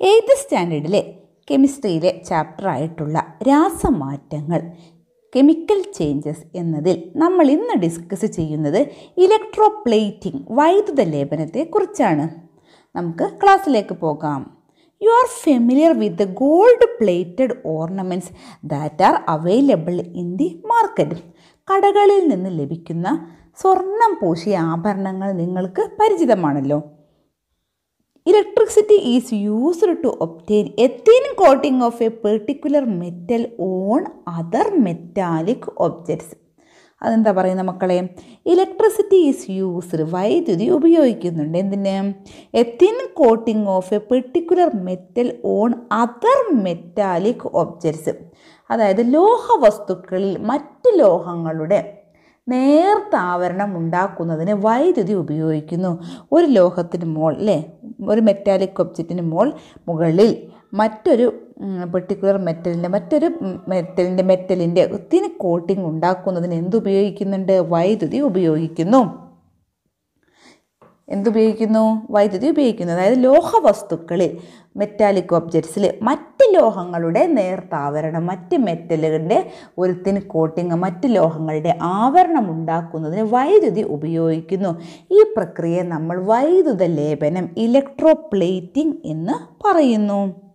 Eighth സ്റ്റാൻഡേർഡിലെ കെമിസ്ട്രിയിലെ chapter ആയിട്ടുള്ള രാസമാറ്റങ്ങൾ കെമിക്കൽ ചേഞ്ചസ് എന്നതിൽ നമ്മൾ ഇന്ന് ഡിസ്കസ് ചെയ്യുന്നത് ഇലക്ട്രോപ്ലേറ്റിംഗ് വൈദ്യുത ലേപനത്തെക്കുറിച്ചാണ് നമുക്ക് ക്ലാസ്സിലേക്ക് പോകാം. You are familiar with the gold plated ornaments that are available in the market കടകളിൽ നിന്ന് ലഭിക്കുന്ന സ്വർണം പൂശിയ ആഭരണങ്ങൾ നിങ്ങൾക്ക് പരിചിതമാണല്ലോ. Electricity is used to obtain a thin thin coating of a particular metal on other metallic objects അതെന്താ പറയുന്ന മക്കളെ? ഇലക്ട്രിസിറ്റി ഈസ് യൂസ്ഡ് വൈദ്യുതി ഉപയോഗിക്കുന്നുണ്ട്. എന്തിന്? A coating of a particular metal on other metallic objects അതായത് ലോഹ വസ്തുക്കളിൽ മറ്റ് ലോഹങ്ങളുടെ നേർത്ത ആവരണം ഉണ്ടാക്കുന്നതിന് വൈദ്യുതി ഉപയോഗിക്കുന്നു. ഒരു ലോഹത്തിന് മോൾ അല്ലേ ഒരു മെറ്റാലിക് ഒബ്ജക്റ്റിന് മോൾ മുകളിൽ മറ്റൊരു പെർട്ടിക്കുലർ മെറ്റലിന്റെ മറ്റൊരു മെറ്റലിന്റെ മെറ്റലിന്റെ ഒത്തിരി കോട്ടിംഗ് ഉണ്ടാക്കുന്നതിന് എന്തുപയോഗിക്കുന്നുണ്ട്? വൈദ്യുതി ഉപയോഗിക്കുന്നു. എന്തുപയോഗിക്കുന്നു? വൈദ്യുതി ഉപയോഗിക്കുന്നു. അതായത് ലോഹവസ്തുക്കളിൽ മെറ്റാലിക് ഒബ്ജക്ട്സിൽ മറ്റ് ലോഹങ്ങളുടെ നേർത്താവരണം മറ്റ് മെറ്റലുകളുടെ ഒരു തിൻ കോട്ടിങ് മറ്റ് ലോഹങ്ങളുടെ ആവരണം ഉണ്ടാക്കുന്നതിന് വൈദ്യുതി ഉപയോഗിക്കുന്നു. ഈ പ്രക്രിയയെ നമ്മൾ വൈദ്യുത ലേപനം ഇലക്ട്രോപ്ലേറ്റിംഗ് എന്ന് പറയുന്നു.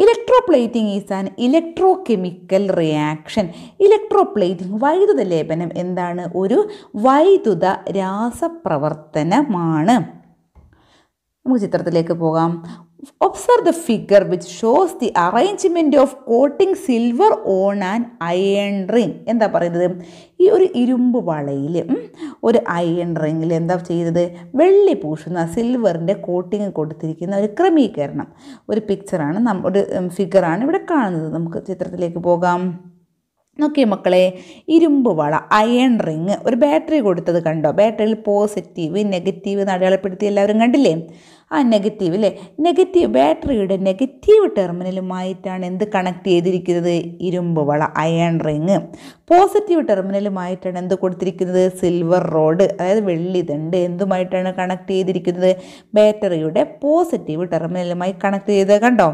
Electroplating is an electro chemical reaction electroplating വൈദ്യുത ലേപനം എന്താണ്? ഒരു വൈദ്യുത രാസപ്രവർത്തനമാണ്. നമുക്ക് ചിത്രത്തിലേക്ക് പോകാം. Observe the figure which shows the arrangement of coating silver on and iron ring എന്താ പറയുന്നത്? ഈ ഒരു ഇരുമ്പ് വളയിൽ ഒരു അയൺ റിങ്ങിൽ എന്താ ചെയ്തത്? വെള്ളി പൂശുന്ന സിൽവറിന്റെ കോട്ടിങ് കൊടുത്തിരിക്കുന്ന ഒരു ക്രമീകരണം. ഒരു പിക്ചറാണ് നം ഒരു ഫിഗറാണ് ഇവിടെ കാണുന്നത്. നമുക്ക് ചിത്രത്തിലേക്ക് പോകാം. നോക്കിയേ മക്കളെ ഇരുമ്പ് വള അയൺ റിങ് ഒരു ബാറ്ററി കൊടുത്തത് കണ്ടോ? ബാറ്ററിയിൽ പോസിറ്റീവ് നെഗറ്റീവ് എന്ന് അടയാളപ്പെടുത്തി എല്ലാവരും കണ്ടില്ലേ? ആ നെഗറ്റീവ് അല്ലേ നെഗറ്റീവ് ബാറ്ററിയുടെ നെഗറ്റീവ് ടെർമിനലുമായിട്ടാണ് എന്ത് കണക്ട് ചെയ്തിരിക്കുന്നത്? ഇരുമ്പ് വള അയൺ റിങ് പോസിറ്റീവ് ടെർമിനലുമായിട്ടാണ് എന്ത് കൊടുത്തിരിക്കുന്നത്? സിൽവർ റോഡ് അതായത് വെള്ളി ദണ്ട് എന്തുമായിട്ടാണ് കണക്ട് ചെയ്തിരിക്കുന്നത്? ബാറ്ററിയുടെ പോസിറ്റീവ് ടെർമിനലുമായി കണക്ട് ചെയ്ത് കണ്ടോ?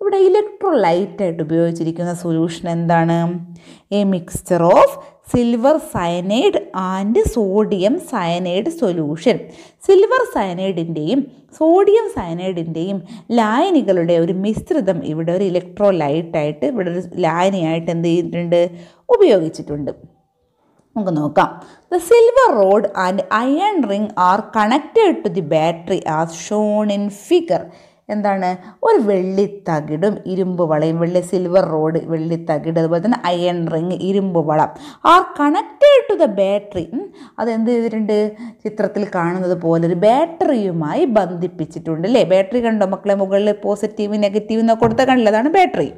ഇവിടെ ഇലക്ട്രോലൈറ്റായിട്ട് ഉപയോഗിച്ചിരിക്കുന്ന സൊല്യൂഷൻ എന്താണ്? A mixture of silver cyanide and sodium cyanide solution silver സയനൈഡിന്റെയും sodium സയനൈഡിന്റെയും ലായനികളുടെ ഒരു മിശ്രിതം ഇവിടെ ഒരു ഇലക്ട്രോലൈറ്റായിട്ട് ഇവിടെ ഒരു ലായനിയായിട്ട് എന്ത് ചെയ്തിട്ടുണ്ട്? ഉപയോഗിച്ചിട്ടുണ്ട്. നമുക്ക് നോക്കാം. The silver rod and iron ring are connected to the battery as shown in figure എന്താണ്? ഒരു വെള്ളി വെള്ളിത്തകിടും ഇരുമ്പ് വളയും. വെള്ളി സിൽവർ റോഡ് വെള്ളി തകിട് അതുപോലെ തന്നെ അയൺ റിങ് ഇരുമ്പ് വളം. Are connected to the battery അതെന്ത് ചെയ്തിട്ടുണ്ട്? ചിത്രത്തിൽ കാണുന്നത് പോലെ ഒരു ബാറ്ററിയുമായി ബന്ധിപ്പിച്ചിട്ടുണ്ട് അല്ലേ? ബാറ്ററി കണ്ടോ മക്കളെ? മുകളിൽ പോസിറ്റീവ് നെഗറ്റീവ് എന്നൊക്കെ കൊടുത്ത കണ്ടില്ല? അതാണ് battery.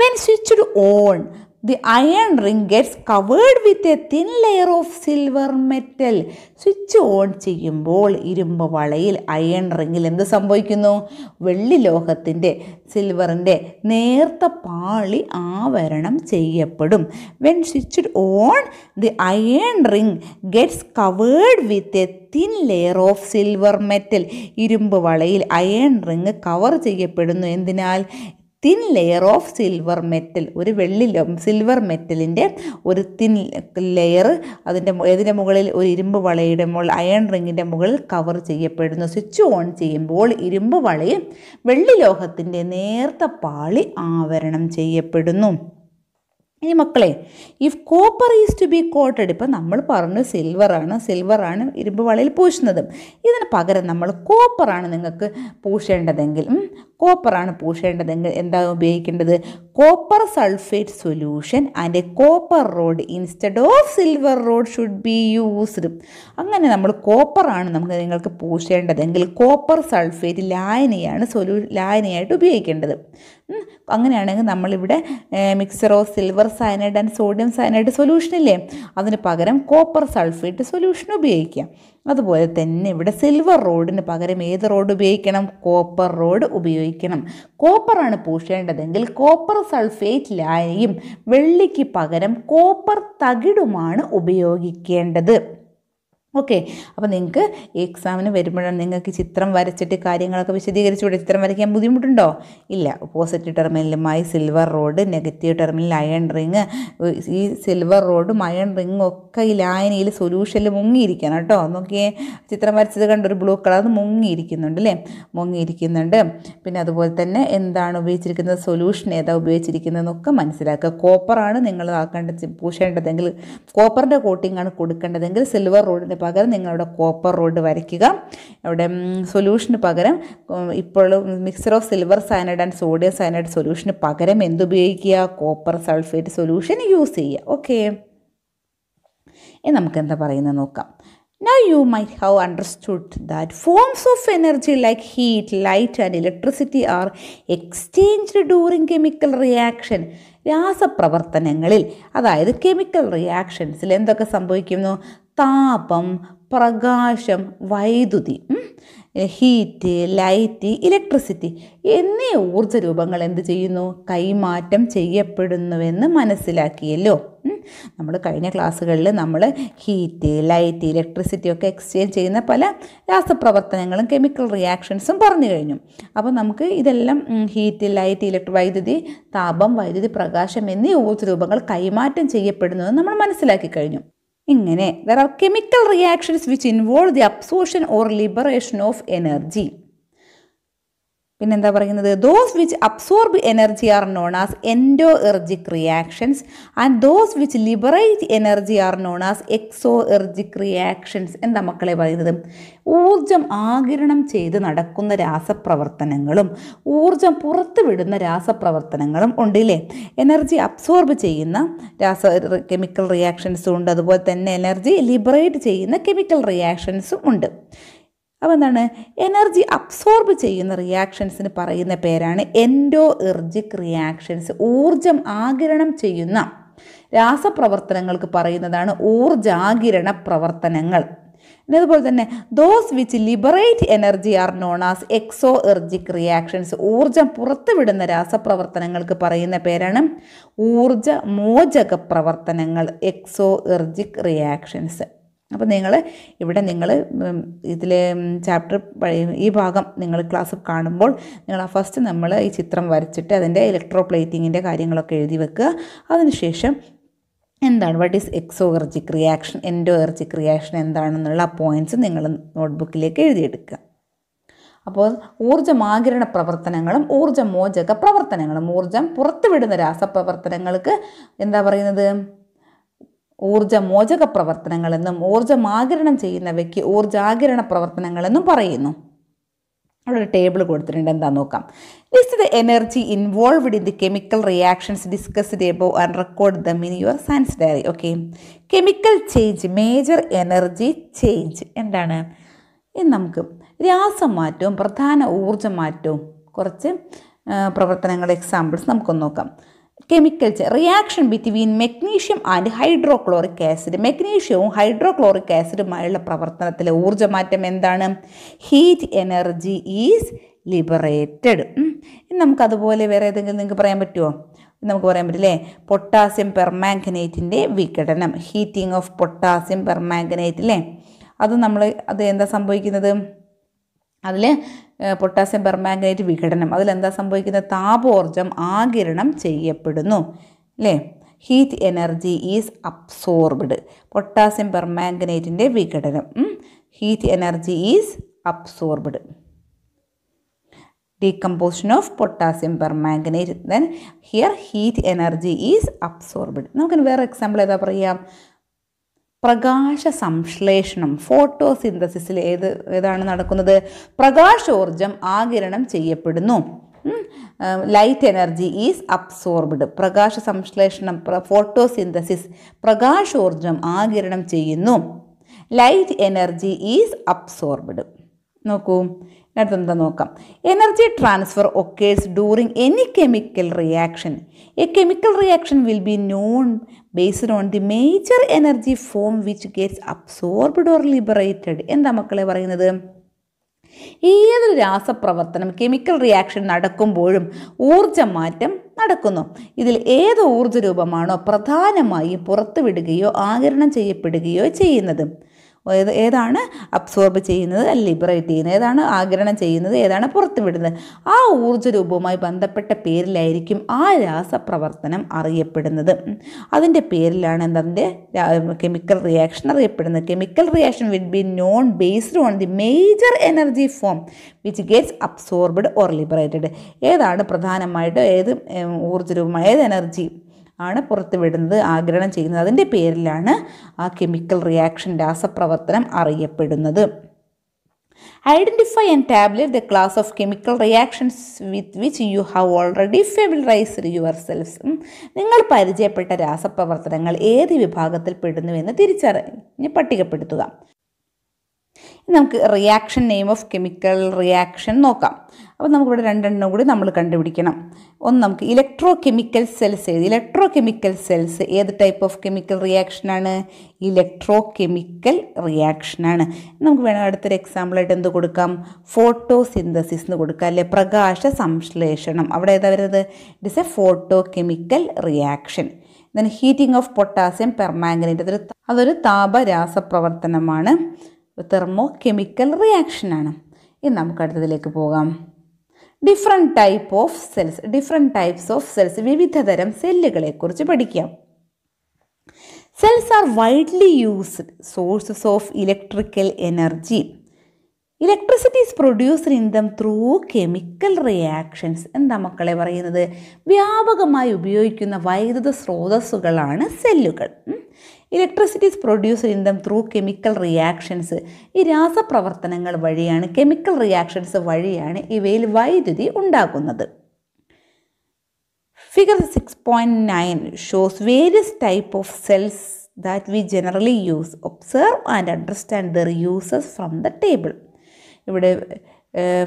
When switched on the iron ring gets covered with a thin layer of silver metal switch on ചെയ്യുമ്പോൾ ഇരുമ്പ് വളയിൽ അയൺ റിങ്ങിൽ എന്ത് സംഭവിക്കുന്നു? വെള്ളി ലോഹത്തിന്റെ സിൽവറിന്റെ നേർത്ത പാളി ആവരണം ചെയ്യപ്പെടും. When switch on the iron ring gets covered with a thin layer of silver metal ഇരുമ്പ് വളയിൽ അയൺ റിങ് കവർ ചെയ്യപ്പെടുന്നു. എന്തിനാൽ? Thin layer of silver metal ഒരു വെള്ളി സിൽവർ മെറ്റലിന്റെ ഒരു തിൻ ലെയർ അതിന്റെ ഇതിന്റെ മുകളിൽ? ഒരു ഇരുമ്പ് വളയുടെ മുകളിൽ അയൺ റിങ്ങിന്റെ മുകളിൽ കവർ ചെയ്യപ്പെടുന്നു. സ്വിച്ച് ഓൺ ചെയ്യുമ്പോൾ ഇരുമ്പ് വളയും വെള്ളി ലോഹത്തിന്റെ നേർത്ത പാളി ആവരണം ചെയ്യപ്പെടുന്നു. ഇനി മക്കളെ if copper is to be coated ഇപ്പം നമ്മൾ പറഞ്ഞു സിൽവറാണ് സിൽവറാണ് ഇരുമ്പ് വളയിൽ പൂശുന്നത്. ഇതിന് പകരം നമ്മൾ കോപ്പറാണ് നിങ്ങൾക്ക് പൂശേണ്ടതെങ്കിൽ കോപ്പറാണ് പൂശേണ്ടതെങ്കിൽ എന്താണ് ഉപയോഗിക്കേണ്ടത്? Copper sulphate solution and a copper rod instead of silver rod should be used അങ്ങനെ നമ്മൾ കോപ്പറാണ് നമുക്ക് നിങ്ങൾക്ക് പൂശേണ്ടതെങ്കിൽ കോപ്പർ സൾഫേറ്റ് ലായനിയാണ് സൊല്യൂ ലായനിയായിട്ട് ഉപയോഗിക്കേണ്ടത്. അങ്ങനെയാണെങ്കിൽ നമ്മളിവിടെ mixture of silver cyanide and sodium cyanide solution ഇല്ലേ? അതിന് പകരം കോപ്പർ സൾഫേറ്റ് സൊല്യൂഷൻ ഉപയോഗിക്കാം. അതുപോലെ തന്നെ ഇവിടെ സിൽവർ റോഡിന് പകരം ഏത് റോഡ് ഉപയോഗിക്കണം? കോപ്പർ റോഡ് ഉപയോഗിക്കണം. കോപ്പറാണ് പൂശേണ്ടതെങ്കിൽ കോപ്പർ സൾഫേറ്റ് ലായനിയും വെള്ളിക്ക് പകരം കോപ്പർ തകിടുമാണ് ഉപയോഗിക്കേണ്ടത്. ഓക്കെ. അപ്പോൾ നിങ്ങൾക്ക് എക്സാമിന് വരുമ്പോഴാണ് നിങ്ങൾക്ക് ചിത്രം വരച്ചിട്ട് കാര്യങ്ങളൊക്കെ വിശദീകരിച്ചുകൂടെ? ചിത്രം വരയ്ക്കാൻ ബുദ്ധിമുട്ടുണ്ടോ? ഇല്ല. പോസിറ്റീവ് ടെർമിനലുമായി silver rod negative terminal iron ring ഈ സിൽവർ റോഡും അയൺ റിങ്ങും ഒക്കെ ഈ ലായനിയിൽ സൊല്യൂഷനിൽ മുങ്ങിയിരിക്കണം കേട്ടോ. നോക്കിയേ. ചിത്രം വരച്ചത് കണ്ട ഒരു ബ്ലൂ കളർ മുങ്ങിയിരിക്കുന്നുണ്ട് അല്ലേ മുങ്ങിയിരിക്കുന്നുണ്ട്. പിന്നെ അതുപോലെ തന്നെ എന്താണ് ഉപയോഗിച്ചിരിക്കുന്നത്? സൊല്യൂഷൻ ഏതാ ഉപയോഗിച്ചിരിക്കുന്നതെന്നൊക്കെ മനസ്സിലാക്കുക. കോപ്പറാണ് നിങ്ങൾ ആക്കേണ്ടത് പൂശേണ്ടതെങ്കിൽ കോപ്പറിന്റെ കോട്ടിംഗ് ആണ് കൊടുക്കേണ്ടതെങ്കിൽ സിൽവർ റോഡിന് പകരം നിങ്ങളുടെ കോപ്പർ റോഡ് വരയ്ക്കുക. അവിടെ സൊല്യൂഷന് പകരം ഇപ്പോൾ mixture of silver cyanide and sodium cyanide സൊല്യൂഷന് പകരം എന്തുപയോഗിക്കുക? കോപ്പർ സൾഫേറ്റ് സൊല്യൂഷൻ യൂസ് ചെയ്യുക. ഓക്കെ നമുക്ക് എന്താ പറയുന്നത് നോക്കാം. Now you might have understood that forms of energy like heat light and electricity are exchanged during chemical reaction രാസപ്രവർത്തനങ്ങളിൽ അതായത് chemical റിയാക്ഷൻസിൽ എന്തൊക്കെ സംഭവിക്കുന്നു? താപം പ്രകാശം വൈദ്യുതി ഹീറ്റ് ലൈറ്റ് ഇലക്ട്രിസിറ്റി എന്നീ ഊർജ രൂപങ്ങൾ എന്ത് ചെയ്യുന്നു? കൈമാറ്റം ചെയ്യപ്പെടുന്നുവെന്ന് മനസ്സിലാക്കിയല്ലോ. നമ്മൾ കഴിഞ്ഞ ക്ലാസ്സുകളിൽ നമ്മൾ ഹീറ്റ് ലൈറ്റ് ഇലക്ട്രിസിറ്റി ഒക്കെ എക്സ്ചേഞ്ച് ചെയ്യുന്ന പല രാസപ്രവർത്തനങ്ങളും കെമിക്കൽ റിയാക്ഷൻസും പറഞ്ഞു കഴിഞ്ഞു. അപ്പോൾ നമുക്ക് ഇതെല്ലാം ഹീറ്റ് ലൈറ്റ് ഇലക്ട്രി വൈദ്യുതി താപം വൈദ്യുതി പ്രകാശം എന്നീ ഊർജ രൂപങ്ങൾ കൈമാറ്റം ചെയ്യപ്പെടുന്നുവെന്ന് നമ്മൾ മനസ്സിലാക്കി കഴിഞ്ഞു. ഇങ്ങനെ there are chemical reactions which involve the absorption or liberation of energy പിന്നെന്താ പറയുന്നത്? Those which absorb energy are known as endoergic reactions and those which liberate energy are known as exoergic reactions എന്താ മക്കളെ പറയുന്നത്. ഊർജം ആകിരണം ചെയ്ത് നടക്കുന്ന രാസപ്രവർത്തനങ്ങളും ഊർജം പുറത്തുവിടുന്ന രാസപ്രവർത്തനങ്ങളും ഉണ്ട് ഇല്ലേ എനർജി അബ്സോർബ് ചെയ്യുന്ന രാസ കെമിക്കൽ റിയാക്ഷൻസും ഉണ്ട്. അതുപോലെ തന്നെ എനർജി ലിബറേറ്റ് ചെയ്യുന്ന കെമിക്കൽ റിയാക്ഷൻസും ഉണ്ട്. അപ്പോൾ എന്താണ് എനർജി അബ്സോർബ് ചെയ്യുന്ന റിയാക്ഷൻസിന് പറയുന്ന പേരാണ് എൻഡോ എർജിക് റിയാക്ഷൻസ് ഊർജം ആകിരണം ചെയ്യുന്ന രാസപ്രവർത്തനങ്ങൾക്ക് പറയുന്നതാണ് ഊർജാകിരണ പ്രവർത്തനങ്ങൾ. പിന്നെ അതുപോലെ തന്നെ those which liberate energy are known as exoergic reactions ഊർജം പുറത്തുവിടുന്ന രാസപ്രവർത്തനങ്ങൾക്ക് പറയുന്ന പേരാണ് ഊർജ മോചക പ്രവർത്തനങ്ങൾ എക്സോ എർജിക് റിയാക്ഷൻസ് അപ്പോൾ നിങ്ങൾ ഇവിടെ നിങ്ങൾ ഇതിൽ ചാപ്റ്റർ ഈ ഭാഗം നിങ്ങൾ ക്ലാസ് കാണുമ്പോൾ നിങ്ങൾ ആ ഫസ്റ്റ് നമ്മൾ ഈ ചിത്രം വരച്ചിട്ട് അതിന്റെ ഇലക്ട്രോ പ്ലേറ്റിങ്ങിന്റെ കാര്യങ്ങളൊക്കെ എഴുതി വെക്കുക. അതിനുശേഷം എന്താണ്? What is exoergic reaction endoergic reaction എന്താണെന്നുള്ള പോയിന്റ്സ് നിങ്ങൾ നോട്ട്ബുക്കിലേക്ക് എഴുതിയെടുക്കുക. അപ്പോൾ ഊർജമാകിരണ പ്രവർത്തനങ്ങളും ഊർജമോചക പ്രവർത്തനങ്ങളും ഊർജം പുറത്തുവിടുന്ന രാസപ്രവർത്തനങ്ങൾക്ക് എന്താ പറയുന്നത്? ഊർജമോചക പ്രവർത്തനങ്ങളെന്നും ഊർജമാകിരണം ചെയ്യുന്നവയ്ക്ക് ഊർജാകിരണ പ്രവർത്തനങ്ങളെന്നും പറയുന്നു. അവിടെ ഒരു ടേബിൾ കൊടുത്തിട്ടുണ്ട്. എന്താ നോക്കാം. List the energy involved in the chemical reactions discussed above and record them in your science diary okay chemical change major energy change എന്താണ്? ഇനി നമുക്ക് രാസമാറ്റവും പ്രധാന ഊർജമാറ്റവും കുറച്ച് പ്രവർത്തനങ്ങൾ എക്സാമ്പിൾസ് നമുക്കൊന്ന് നോക്കാം. Chemical reaction between magnesium and hydrochloric acid മെഗ്നീഷ്യവും hydrochloric ആസിഡുമായുള്ള പ്രവർത്തനത്തിലെ ഊർജമാറ്റം എന്താണ്? ഹീറ്റ് എനർജി ഈസ് ലിബറേറ്റഡ് നമുക്കതുപോലെ വേറെ ഏതെങ്കിലും നിങ്ങൾക്ക് പറയാൻ പറ്റുമോ നമുക്ക് പറയാൻ പറ്റില്ലേ? പൊട്ടാസ്യം പെർമാങ്കനേറ്റിന്റെ വിഘടനം. ഹീറ്റിംഗ് ഓഫ് പൊട്ടാസ്യം പെർമാങ്കനേറ്റ് അല്ലേ അത് നമ്മൾ അത് എന്താ സംഭവിക്കുന്നത്? അതിൽ പൊട്ടാസ്യം പെർമാംഗനേറ്റ് വിഘടനം. അതിലെന്താ സംഭവിക്കുന്നത്? താപോർജം ആകിരണം ചെയ്യപ്പെടുന്നു. അല്ലേ heat energy is absorbed potassium പെർമാംഗനേറ്റിന്റെ വിഘടനം. Heat energy is absorbed decomposition of potassium permanganate then here heat energy is absorbed നമുക്ക് വേറെ എക്സാമ്പിൾ ഏതാ പറയാം? പ്രകാശ സംശ്ലേഷണം ഫോട്ടോസിന്തസിസിൽ ഏത് ഏതാണ് നടക്കുന്നത്? പ്രകാശോർജം ആകിരണം ചെയ്യപ്പെടുന്നു. ലൈറ്റ് എനർജി ഈസ് അബ്സോർബ്ഡ് പ്രകാശ സംശ്ലേഷണം ഫോട്ടോസിന്തസിസ് പ്രകാശോർജം ആകിരണം ചെയ്യുന്നു. ലൈറ്റ് എനർജി ഈസ് അബ്സോർബ്ഡ് നോക്കൂ അടുത്ത് എന്താ നോക്കാം. Energy transfer occurs during any chemical reaction a chemical reaction will be known based on the major energy form which gets absorbed or liberated എന്താ മക്കളെ പറയുന്നത്? ഏതൊരു രാസപ്രവർത്തനം കെമിക്കൽ റിയാക്ഷൻ നടക്കുമ്പോഴും ഊർജമാറ്റം നടക്കുന്നു. ഇതിൽ ഏത് ഊർജ രൂപമാണോ പ്രധാനമായും പുറത്തുവിടുകയോ ആകിരണം ചെയ്യപ്പെടുകയോ ചെയ്യുന്നത്. ഏത് ഏതാണ് അബ്സോർബ് ചെയ്യുന്നത് ലിബറേറ്റ് ചെയ്യുന്നത് ഏതാണ് ആഗിരണം ചെയ്യുന്നത് ഏതാണ് പുറത്തുവിടുന്നത്. ആ ഊർജ രൂപവുമായി ബന്ധപ്പെട്ട പേരിലായിരിക്കും ആ രാസപ്രവർത്തനം അറിയപ്പെടുന്നത്. അതിന്റെ പേരിലാണ് എന്തതിന്റെ കെമിക്കൽ റിയാക്ഷൻ അറിയപ്പെടുന്നത്. Chemical reaction will be known based on the major energy form which gets absorbed or liberated ഏതാണ് പ്രധാനമായിട്ടും ഏത് ഊർജ രൂപമായ ഏത് എനർജി ആണ് പുറത്ത് വിടുന്നത് ആഗിരണം ചെയ്യുന്നത്. അതിന്റെ പേരിലാണ് ആ കെമിക്കൽ റിയാക്ഷൻ രാസപ്രവർത്തനം അറിയപ്പെടുന്നത്. Identify and tabulate the class of chemical reactions with which you have already familiarised yourselves നിങ്ങൾ പരിചയപ്പെട്ട രാസപ്രവർത്തനങ്ങൾ ഏത് വിഭാഗത്തിൽ പെടുന്നുവെന്ന് തിരിച്ചറിഞ്ഞ് പട്ടികപ്പെടുത്തുക. നമുക്ക് reaction name of chemical reaction നോക്കാം. അപ്പോൾ നമുക്കിവിടെ രണ്ടെണ്ണം കൂടി നമ്മൾ കണ്ടുപിടിക്കണം. ഒന്ന് നമുക്ക് ഇലക്ട്രോ കെമിക്കൽ സെൽസ് ഏത് ഇലക്ട്രോ കെമിക്കൽ സെൽസ് ഏത് ടൈപ്പ് ഓഫ് കെമിക്കൽ റിയാക്ഷനാണ് ഇലക്ട്രോ കെമിക്കൽ റിയാക്ഷനാണ് നമുക്ക് വേണം അടുത്തൊരു എക്സാമ്പിളായിട്ട് എന്ത് കൊടുക്കാം? ഫോട്ടോ സിന്തസിസ് എന്ന് കൊടുക്കാം അല്ലെ? പ്രകാശ സംശ്ലേഷണം. അവിടെ ഏതാ വരുന്നത്? It is a photochemical reaction then heating of potassium permanganate അതൊരു അതൊരു താപരാസപ്രവർത്തനമാണ് തെർമോ കെമിക്കൽ റിയാക്ഷനാണ് ഇനി നമുക്ക് അടുത്തതിലേക്ക് പോകാം. Different type of cells different types of cells വിവിധതരം സെല്ലുകളെക്കുറിച്ച് പഠിക്കാം. Cells are widely used sources of electrical energy electricity is produced in them through chemical reactions എന്താ മക്കളെ പറയുന്നത്? വ്യാപകമായി ഉപയോഗിക്കുന്ന വൈദ്യുത സ്രോതസ്സുകളാണ് സെല്ലുകൾ electricity is produced in them through chemical reactions ഈ രാസപ്രവർത്തനങ്ങൾ വഴിയാണ് കെമിക്കൽ റിയാക്ഷൻസ് വഴിയാണ് ഇവയിൽ വൈദ്യുതി ഉണ്ടാക്കുന്നത് figure six point nine shows various type of cells that we generally use observe and understand their uses from the table ഇവിടെ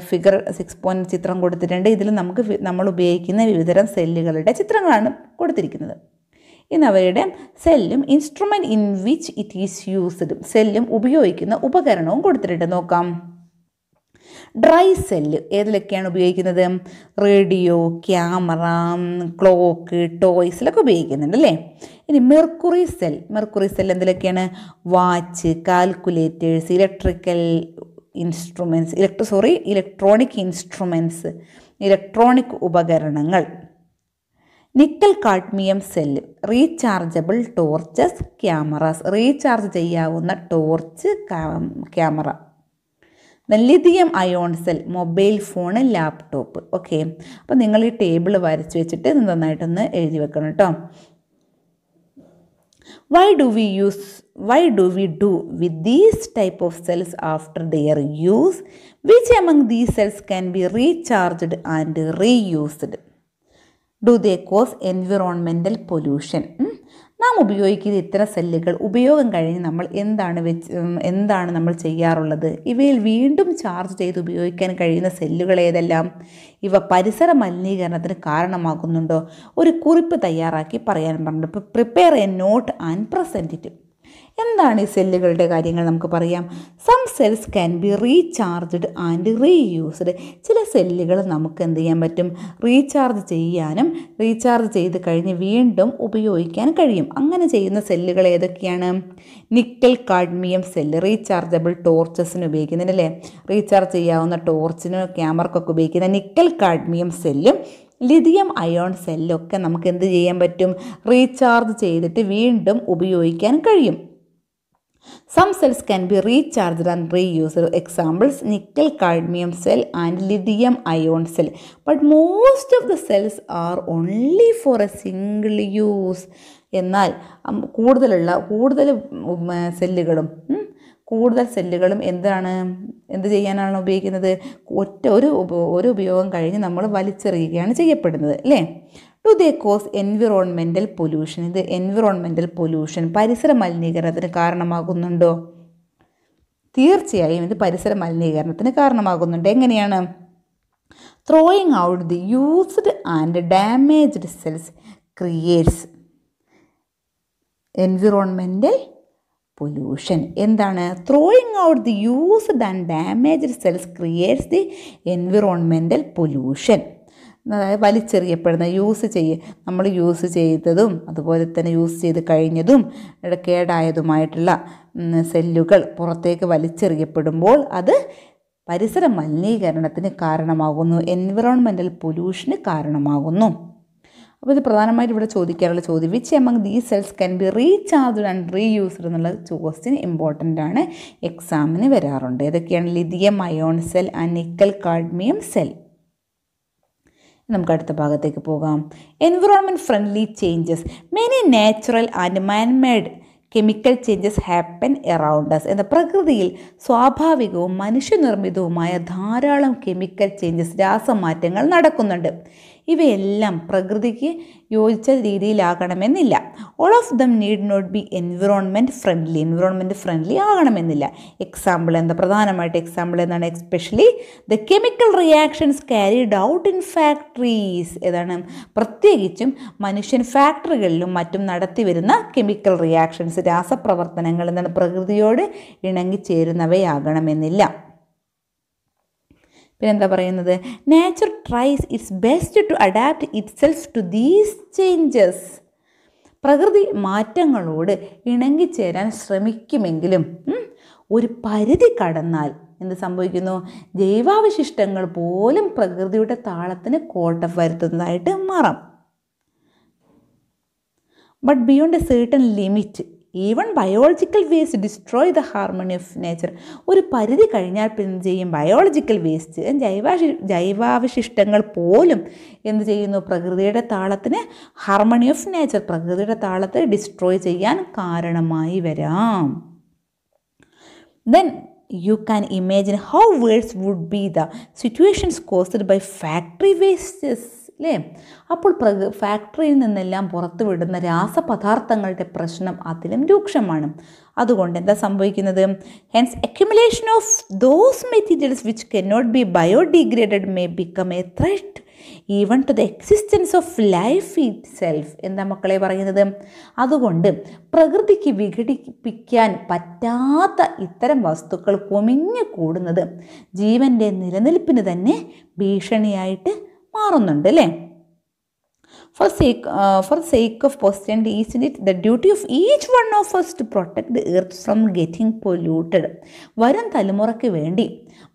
figure six point ചിത്രം കൊടുത്തിട്ടുണ്ട്. ഇതിൽ നമുക്ക് നമ്മൾ ഉപയോഗിക്കുന്ന വിവിധതരം സെല്ലുകളുടെ ചിത്രങ്ങളാണ് കൊടുത്തിരിക്കുന്നത്. ഇന്ന് അവയുടെ സെല്ലും instrument in which it is used സെല്ലും ഉപയോഗിക്കുന്ന ഉപകരണവും കൊടുത്തിട്ടുണ്ട്. നോക്കാം. ഡ്രൈ സെല്ല് ഏതിലൊക്കെയാണ് ഉപയോഗിക്കുന്നത്? റേഡിയോ ക്യാമറ ക്ലോക്ക് ടോയ്സിലൊക്കെ ഉപയോഗിക്കുന്നുണ്ട് അല്ലേ? ഇനി mercury cell mercury cell എന്തിലൊക്കെയാണ്? Watch calculators electrical instruments electro sorry electronic instruments electronic ഉപകരണങ്ങൾ. Nickel cadmium cell rechargeable torches cameras recharge ചെയ്യാവുന്ന torch camera. Lithium ion cell mobile phone laptop. Okay. അപ്പോൾ നിങ്ങൾ ഈ table വരച്ച് വെച്ചിട്ട് നന്നായിട്ടൊന്ന് എഴുതി വെക്കണം കേട്ടോ why do we use why do we do with these type of cells after their use which among these cells can be recharged and reused do they cause environmental pollution നാം ഉപയോഗിക്കുന്ന ഇത്തരം സെല്ലുകൾ ഉപയോഗം കഴിഞ്ഞ് നമ്മൾ എന്താണ് വെച്ച് എന്താണ് നമ്മൾ ചെയ്യാറുള്ളത്? ഇവയിൽ വീണ്ടും ചാർജ് ചെയ്ത് ഉപയോഗിക്കാൻ കഴിയുന്ന സെല്ലുകൾ ഏതെല്ലാം? ഇവ പരിസര മലിനീകരണത്തിന് കാരണമാകുന്നുണ്ടോ? ഒരു കുറിപ്പ് തയ്യാറാക്കി പറയാൻ പറഞ്ഞു prepare a note and present it എന്താണ് ഈ സെല്ലുകളുടെ കാര്യങ്ങൾ നമുക്ക് പറയാം? Some cells can be recharged and reused ചില സെല്ലുകൾ നമുക്ക് എന്ത് ചെയ്യാൻ പറ്റും? റീചാർജ് ചെയ്യാനും റീചാർജ് ചെയ്ത് കഴിഞ്ഞ് വീണ്ടും ഉപയോഗിക്കാൻ കഴിയും. അങ്ങനെ ചെയ്യുന്ന സെല്ലുകൾ ഏതൊക്കെയാണ്? നിക്കൽ കാഡ്മിയം സെല്ല് റീചാർജബിൾ ടോർച്ചസിന് ഉപയോഗിക്കുന്നതിനല്ലേ റീചാർജ് ചെയ്യാവുന്ന ടോർച്ചിന് ക്യാമറക്കൊക്കെ ഉപയോഗിക്കുന്ന നിക്കൽ കാഡ്മിയം സെല്ലും ലിഥിയം അയോൺ സെല്ലൊക്കെ നമുക്ക് എന്ത് ചെയ്യാൻ പറ്റും? റീചാർജ് ചെയ്തിട്ട് വീണ്ടും ഉപയോഗിക്കാൻ കഴിയും. Some cells can be recharge and reused. Examples nickel cadmium cell and lithium ion cell but most of the cells are only for a single use എന്നാൽ കൂടുതലുള്ള കൂടുതൽ സെല്ലുകളും കൂടുതൽ സെല്ലുകളും എന്താണ് എന്ത് ചെയ്യാനാണ് ഉപയോഗിക്കുന്നത്? ഒറ്റ ഒരു ഒരു ഉപയോഗം കഴിഞ്ഞ് നമ്മൾ വലിച്ചെറിയുകയാണ് ചെയ്യപ്പെടുന്നത് അല്ലേ? Do they cause environmental pollution ഇത് എൻവിറോൺമെന്റൽ പൊല്യൂഷൻ പരിസര മലിനീകരണത്തിന് കാരണമാകുന്നുണ്ടോ? തീർച്ചയായും ഇത് പരിസര മലിനീകരണത്തിന് കാരണമാകുന്നുണ്ട്. എങ്ങനെയാണ്? Throwing out the used and damaged cells creates environmental pollution എന്താണ്? Throwing out the used and damaged cells creates the environmental pollution വലിച്ചെറിയപ്പെടുന്ന use ചെയ്യ നമ്മൾ യൂസ് ചെയ്തതും അതുപോലെ തന്നെ യൂസ് ചെയ്ത് കഴിഞ്ഞതും കേടായതുമായിട്ടുള്ള സെല്ലുകൾ പുറത്തേക്ക് വലിച്ചെറിയപ്പെടുമ്പോൾ അത് പരിസര മലിനീകരണത്തിന് കാരണമാകുന്നു. എൻവിറോൺമെന്റൽ പൊല്യൂഷന് കാരണമാകുന്നു. അപ്പോൾ ഇത് പ്രധാനമായിട്ട് ഇവിടെ ചോദിക്കാറുള്ള ചോദ്യം which among the cells can be recharged and reused എന്നുള്ള ക്വസ്റ്റ്യൻ ഇമ്പോർട്ടന്റ് ആണ്. എക്സാമിന് വരാറുണ്ട്. ഏതൊക്കെയാണ് lithium ion cell and nickel cadmium cell നമുക്ക് അടുത്ത ഭാഗത്തേക്ക് പോകാം. Environment friendly changes many natural and manmade chemical changes happen around us എന്ന പ്രകൃതിയിൽ സ്വാഭാവികവും മനുഷ്യനിർമ്മിതവുമായ ധാരാളം കെമിക്കൽ ചേഞ്ചസ് രാസമാറ്റങ്ങൾ നടക്കുന്നുണ്ട്. ഇവയെല്ലാം പ്രകൃതിക്ക് യോജിച്ച രീതിയിലാകണമെന്നില്ല. All of them need not be environment friendly environment friendly ആകണമെന്നില്ല. എക്സാമ്പിൾ എന്താ? പ്രധാനമായിട്ട് എക്സാമ്പിൾ എന്താണ്? Especially the chemical reactions carried out in factories ഏതാണ്? പ്രത്യേകിച്ചും മനുഷ്യൻ ഫാക്ടറികളിലും മറ്റും നടത്തി വരുന്ന കെമിക്കൽ റിയാക്ഷൻസ് രാസപ്രവർത്തനങ്ങൾ എന്താണ്? പ്രകൃതിയോട് ഇണങ്ങിച്ചേരുന്നവയാകണമെന്നില്ല പിന്നെന്താ പറയുന്നത്? Nature tries its best to adapt itself to these changes പ്രകൃതി മാറ്റങ്ങളോട് ഇണങ്ങിച്ചേരാൻ ശ്രമിക്കുമെങ്കിലും ഒരു പരിധി കടന്നാൽ എന്ത് സംഭവിക്കുന്നു? ജൈവാവശിഷ്ടങ്ങൾ പോലും പ്രകൃതിയുടെ താളത്തിന് കോട്ടം വരുത്തുന്നതായിട്ട് മാറാം. But beyond a certain limit even biological waste destroy the harmony of nature ഒരു പരിധി കഴിഞ്ഞാൽ പിന്നെ ചെയ്യും? ബയോളജിക്കൽ വേസ്റ്റ് ജൈവാശി ജൈവാവശിഷ്ടങ്ങൾ പോലും എന്ത് ചെയ്യുന്നു? പ്രകൃതിയുടെ താളത്തിന് ഹാർമണി ഓഫ് നേച്ചർ പ്രകൃതിയുടെ താളത്തെ ഡിസ്ട്രോയ് ചെയ്യാൻ കാരണമായി വരാം. Then you can imagine how worse would be the situations caused by factory wastes. അല്ലേ അപ്പോൾ പ്ര ഫാക്ടറിയിൽ നിന്നെല്ലാം പുറത്തു വിടുന്ന രാസപദാർത്ഥങ്ങളുടെ പ്രശ്നം അതിലും രൂക്ഷമാണ്. അതുകൊണ്ട് എന്താ സംഭവിക്കുന്നത്? Hence accumulation of those materials which cannot be biodegraded may become a threat even to the existence of life itself എന്താ മക്കളെ പറയുന്നത്? അതുകൊണ്ട് പ്രകൃതിക്ക് വിഘടിപ്പിക്കാൻ പറ്റാത്ത ഇത്തരം വസ്തുക്കൾ കുമിഞ്ഞു കൂടുന്നത് ജീവന്റെ നിലനിൽപ്പിന് തന്നെ ഭീഷണിയായിട്ട് പെരുമാറുന്നുണ്ട് അല്ലേ? For sake for the sake of posterity is it the duty of each one of first to protect the earth from getting polluted വരും തലമുറയ്ക്ക് വേണ്ടി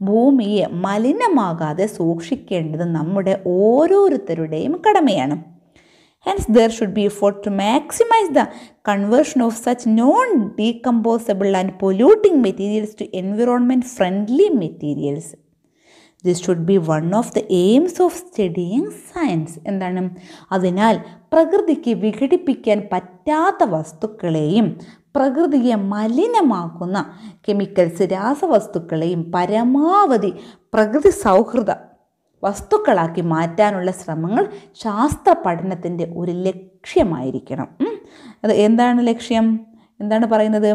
ഭൂമിയെ മലിനമാകാതെ സൂക്ഷിക്കേണ്ടത് നമ്മുടെ ഓരോരുത്തരുടെയും കടമയാണ്. Hence there should be effort to maximise the conversion of such non decomposable and polluting materials to environment friendly materials this should be one of the aims of studying science എന്താണ്? അതിനാൽ പ്രകൃതിക്ക് വിഘടിപ്പിക്കാൻ പറ്റാത്ത വസ്തുക്കളെയും പ്രകൃതിയെ മലിനമാക്കുന്ന കെമിക്കൽസ് രാസവസ്തുക്കളെയും പരമാവധി പ്രകൃതി സൗഹൃദ വസ്തുക്കളാക്കി മാറ്റാനുള്ള ശ്രമങ്ങൾ ശാസ്ത്ര പഠനത്തിന്റെ ഒരു ലക്ഷ്യമായിരിക്കണം. അത് എന്താണ് ലക്ഷ്യം? എന്താണ് പറയുന്നത്?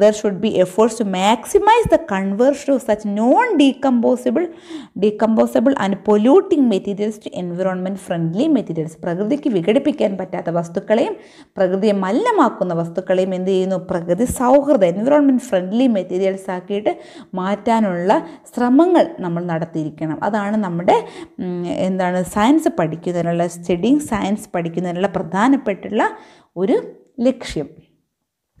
There should be efforts to maximize the conversion of such non-decomposable decomposable and polluting materials to environment friendly materials. പ്രകൃതിക്ക് വിഘടിപ്പിക്കാൻ പറ്റാത്ത വസ്തുക്കളെയും പ്രകൃതിയെ മലിനമാക്കുന്ന വസ്തുക്കളെയും എന്ത് ചെയ്യുന്നു? പ്രകൃതി സൗഹൃദ എൻവിറോൺമെന്റ് ഫ്രണ്ട്ലി മെറ്റീരിയൽസ് ആക്കിയിട്ട് മാറ്റാനുള്ള ശ്രമങ്ങൾ നമ്മൾ നടത്തിയിരിക്കണം. അതാണ് നമ്മുടെ എന്താണ് സയൻസ് പഠിക്കുന്നതിനുള്ള സ്റ്റഡിങ് സയൻസ് പഠിക്കുന്നതിനുള്ള പ്രധാനപ്പെട്ടുള്ള ഒരു ലക്ഷ്യം.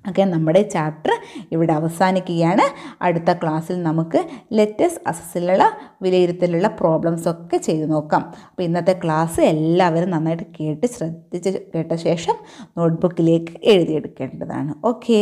ഓക്കെ നമ്മുടെ ചാപ്റ്റർ ഇവിടെ അവസാനിക്കുകയാണ്. അടുത്ത ക്ലാസ്സിൽ നമുക്ക് ലെറ്റസ്റ്റ് അസസിലുള്ള വിലയിരുത്തലുള്ള പ്രോബ്ലംസ് ഒക്കെ ചെയ്ത് നോക്കാം. അപ്പോൾ ഇന്നത്തെ ക്ലാസ് എല്ലാവരും നന്നായിട്ട് കേട്ട് ശ്രദ്ധിച്ച് കേട്ട ശേഷം നോട്ട്ബുക്കിലേക്ക് എഴുതിയെടുക്കേണ്ടതാണ്. ഓക്കേ